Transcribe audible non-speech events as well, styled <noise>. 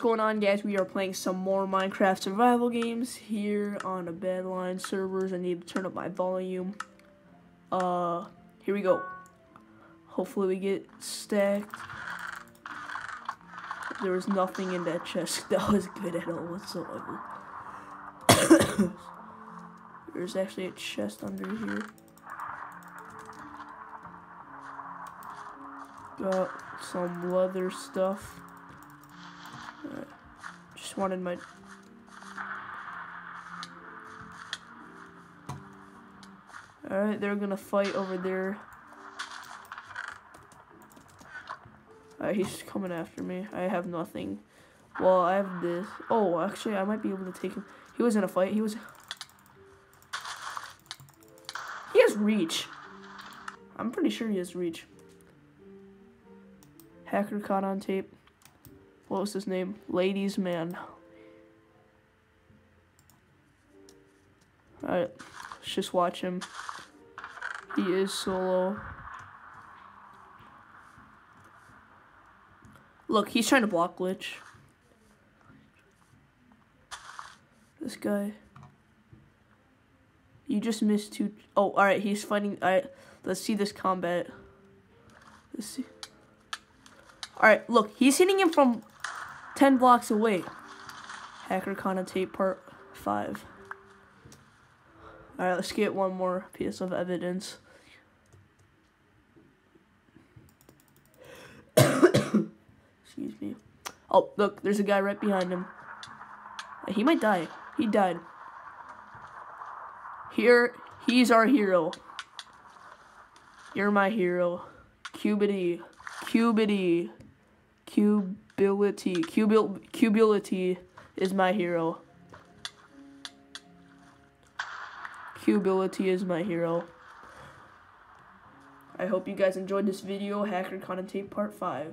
what's going on, guys? We are playing some more Minecraft survival games here on a Badlion servers. I need to turn up my volume. Uh, here we go. Hopefully we get stacked. There was nothing in that chest <laughs> that was good at all whatsoever. <coughs> There's actually a chest under here. Got some leather stuff. Just wanted my... Alright, they're gonna fight over there. Alright, he's coming after me. I have nothing. Well, I have this. Oh, actually, I might be able to take him. He was in a fight. He was... He has reach. I'm pretty sure he has reach. Hacker caught on tape. What was his name? Ladies Man. Alright, let's just watch him. He is solo. Look, he's trying to block glitch. This guy. You just missed two. Oh, alright, he's fighting. Alright, let's see this combat. Let's see. Alright, look, he's hitting him from 10 blocks away. Hacker Tape Part 5. Alright, let's get one more piece of evidence. <coughs> Excuse me. Oh, look, there's a guy right behind him. He might die. He died. Here, he's our hero. You're my hero. Cubity. Cubity. Cubility. Cubil Cubility is my hero. Cubility is my hero. I hope you guys enjoyed this video, Hacker Content Part 5.